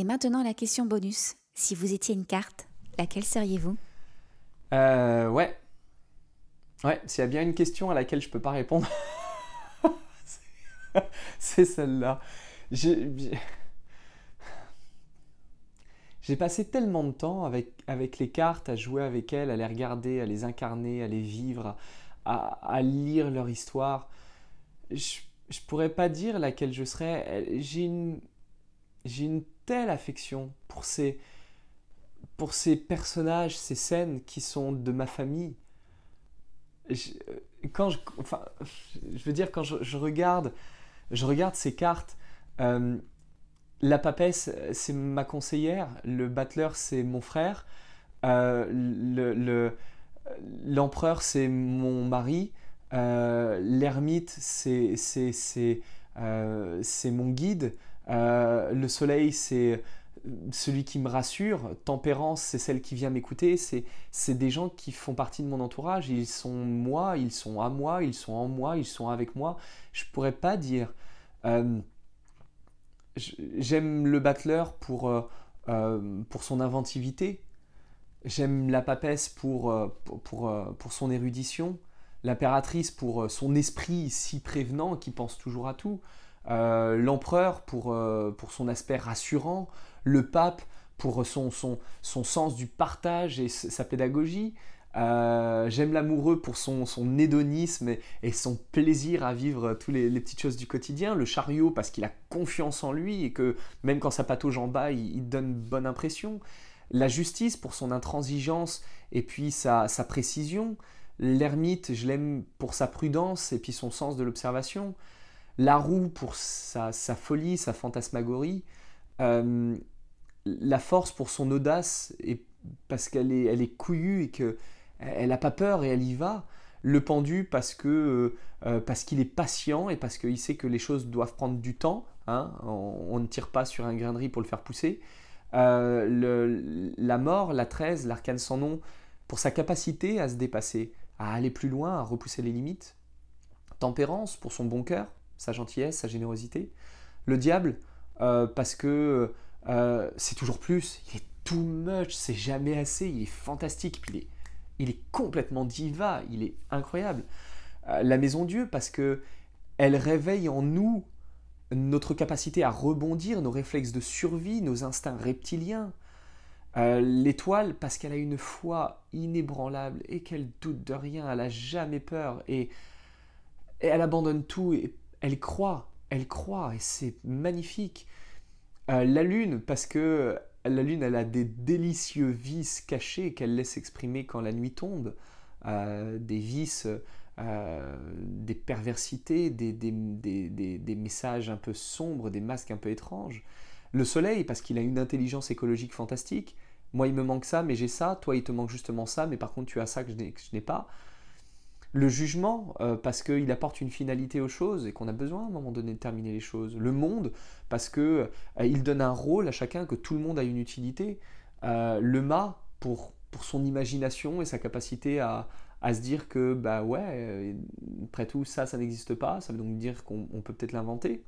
Et maintenant la question bonus. Si vous étiez une carte, laquelle seriez-vous? Euh, Ouais. Ouais, s'il y a bien une question à laquelle je peux pas répondre, c'est celle-là. J'ai passé tellement de temps avec, avec les cartes, à jouer avec elles, à les regarder, à les incarner, à les vivre, à, lire leur histoire. Je, je pourrais pas dire laquelle je serais. J'ai une, j'ai une telle affection pour ces, pour ces personnages, ces scènes qui sont de ma famille. Je, quand je, enfin, je veux dire, quand je, regarde, je regarde ces cartes, euh, la papesse, c'est ma conseillère, le battleur, c'est mon frère, euh, le, l'empereur, c'est mon mari, euh, l'ermite, c'est, c'est mon guide, le soleil, c'est celui qui me rassure, Tempérance, c'est celle qui vient m'écouter, c'est des gens qui font partie de mon entourage, ils sont moi, ils sont à moi, ils sont en moi, ils sont avec moi. Je pourrais pas dire. Euh, j'aime le battleur pour, euh, euh, pour son inventivité, j'aime la papesse pour, pour, son érudition, l'impératrice pour son esprit si prévenant qui pense toujours à tout, l'empereur pour, pour son aspect rassurant, le pape pour son, son, son sens du partage et sa pédagogie. Euh, j'aime l'amoureux pour son, son hédonisme et, son plaisir à vivre toutes les, petites choses du quotidien. Le chariot parce qu'il a confiance en lui et que même quand ça patauge en bas, il, donne bonne impression. La justice pour son intransigeance et puis sa, sa précision. L'ermite, je l'aime pour sa prudence et puis son sens de l'observation. La roue pour sa, sa, folie, sa fantasmagorie. Euh, la force pour son audace et parce qu'elle est, elle est couillue et que elle n'a pas peur et elle y va. Le pendu parce que euh, euh, parce qu'il est patient et parce qu'il sait que les choses doivent prendre du temps. Hein. On, ne tire pas sur un grain de riz pour le faire pousser. La mort, la 13, l'arcane sans nom, pour sa capacité à se dépasser, à aller plus loin, à repousser les limites. Tempérance pour son bon cœur, sa gentillesse, sa générosité. Le diable parce que euh, c'est toujours plus, il est too much, c'est jamais assez, il est fantastique, puis il est, il est complètement diva, il est incroyable. Euh, la Maison Dieu, parce que elle réveille en nous notre capacité à rebondir, nos réflexes de survie, nos instincts reptiliens. Euh, l'étoile, parce qu'elle a une foi inébranlable et qu'elle doute de rien, elle a jamais peur et, et elle abandonne tout et elle croit, elle croit et c'est magnifique. Euh, la lune, parce que la lune, elle a des délicieux vices cachés qu'elle laisse exprimer quand la nuit tombe. Euh, des vices, euh, des perversités, des, des, messages un peu sombres, des masques un peu étranges. Le soleil, parce qu'il a une intelligence écologique fantastique. Moi, il me manque ça, mais j'ai ça. Toi, il te manque justement ça, mais par contre, tu as ça que je n'ai pas le jugement, euh, parce qu'il apporte une finalité aux choses et qu'on a besoin à un moment donné de terminer les choses. Le monde, parce qu'il euh, donne un rôle à chacun, que tout le monde a une utilité. Euh, le mât, pour, son imagination et sa capacité à, se dire que, bah ouais, après tout, ça, ça n'existe pas, ça veut donc dire qu'on peut peut-être l'inventer.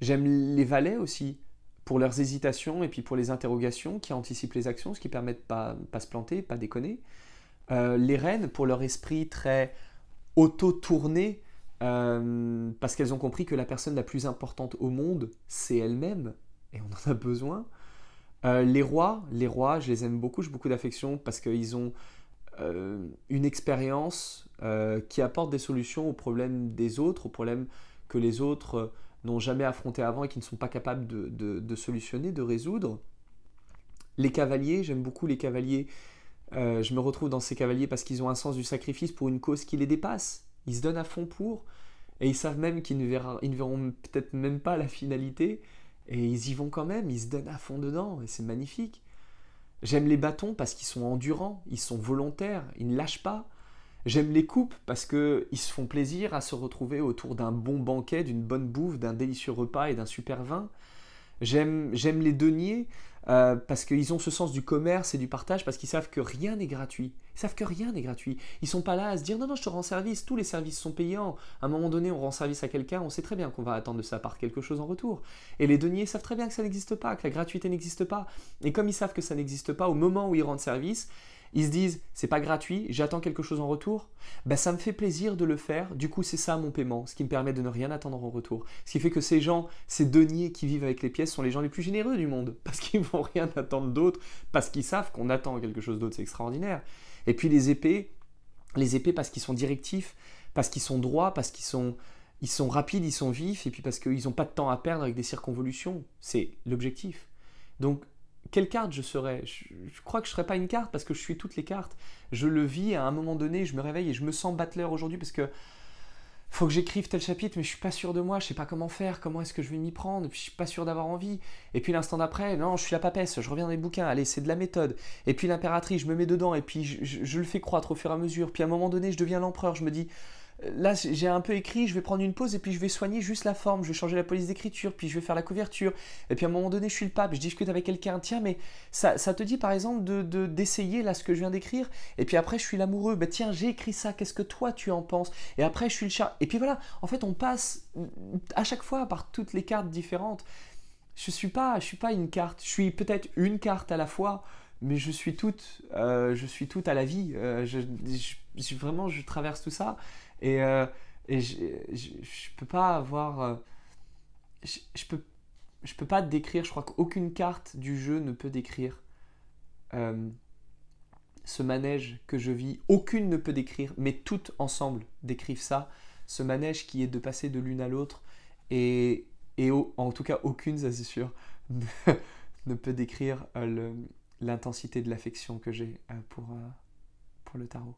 J'aime les valets aussi, pour leurs hésitations et puis pour les interrogations qui anticipent les actions, ce qui permet de pas, pas se planter, pas déconner. Euh, les reines, pour leur esprit très auto-tourné, euh, parce qu'elles ont compris que la personne la plus importante au monde, c'est elle-même, et on en a besoin. Euh, les rois, les rois, je les aime beaucoup, j'ai beaucoup d'affection parce qu'ils ont une expérience qui apporte des solutions aux problèmes des autres, aux problèmes que les autres n'ont jamais affrontés avant et qui ne sont pas capables de solutionner, de résoudre. Les cavaliers, j'aime beaucoup les cavaliers euh, je me retrouve dans ces cavaliers parce qu'ils ont un sens du sacrifice pour une cause qui les dépasse. Ils se donnent à fond pour, et ils savent même qu'ils ne, verront, peut-être même pas la finalité, et ils y vont quand même, ils se donnent à fond dedans, et c'est magnifique. J'aime les bâtons parce qu'ils sont endurants, ils sont volontaires, ils ne lâchent pas. J'aime les coupes parce qu'ils se font plaisir à se retrouver autour d'un bon banquet, d'une bonne bouffe, d'un délicieux repas et d'un super vin. J'aime les deniers euh, parce qu'ils ont ce sens du commerce et du partage, parce qu'ils savent que rien n'est gratuit. Ils savent que rien n'est gratuit. Ils sont pas là à se dire non, non, je te rends service. Tous les services sont payants. À un moment donné, on rend service à quelqu'un, on sait très bien qu'on va attendre de sa part quelque chose en retour. Et les deniers savent très bien que ça n'existe pas, que la gratuité n'existe pas. Et comme ils savent que ça n'existe pas, au moment où ils rendent service, ils se disent c'est pas gratuit, j'attends quelque chose en retour, ben ça me fait plaisir de le faire, du coup c'est ça mon paiement, ce qui me permet de ne rien attendre en retour. Ce qui fait que ces gens, ces deniers qui vivent avec les pièces sont les gens les plus généreux du monde, parce qu'ils rien attendre d'autre, parce qu'ils savent qu'on attend quelque chose d'autre, c'est extraordinaire. Et puis les épées, les épées parce qu'ils sont directifs, parce qu'ils sont droits, parce qu'ils sont, ils sont rapides, ils sont vifs, et puis parce qu'ils n'ont pas de temps à perdre avec des circonvolutions, c'est l'objectif. Donc quelle carte je serais? Je, crois que je ne serais pas une carte parce que je suis toutes les cartes. Je le vis à un moment donné, je me réveille et je me sens battler aujourd'hui parce que faut que j'écrive tel chapitre, mais je suis pas sûr de moi, je sais pas comment faire, comment est-ce que je vais m'y prendre, puis je suis pas sûr d'avoir envie. Et puis l'instant d'après, non, je suis la papesse, je reviens dans les bouquins, allez, c'est de la méthode. Et puis l'impératrice, je me mets dedans, et puis je, le fais croître au fur et à mesure. Puis à un moment donné, je deviens l'empereur, je me dis, Là, j'ai un peu écrit, je vais prendre une pause et puis je vais soigner juste la forme, je vais changer la police d'écriture, puis je vais faire la couverture. Et puis à un moment donné, je suis le pape, je discute avec quelqu'un, tiens, mais ça, te dit par exemple de d'essayer là ce que je viens d'écrire? Et puis après, je suis l'amoureux, bah tiens, j'ai écrit ça, qu'est-ce que toi tu en penses? Et après, je suis le chat. Et puis voilà, en fait, on passe à chaque fois par toutes les cartes différentes. Je suis pas, je suis pas une carte, je suis peut-être une carte à la fois mais je suis toute, euh, je suis toute à la vie. Euh, vraiment, je traverse tout ça. Et, euh, et je, je, peux pas avoir. Euh, je, je, peux, je peux pas décrire, je crois qu'aucune carte du jeu ne peut décrire euh, ce manège que je vis. Aucune ne peut décrire, mais toutes ensemble décrivent ça. Ce manège qui est de passer de l'une à l'autre. Et, et en tout cas, aucune, ça c'est sûr, ne peut décrire l'intensité de l'affection que j'ai pour, pour le tarot.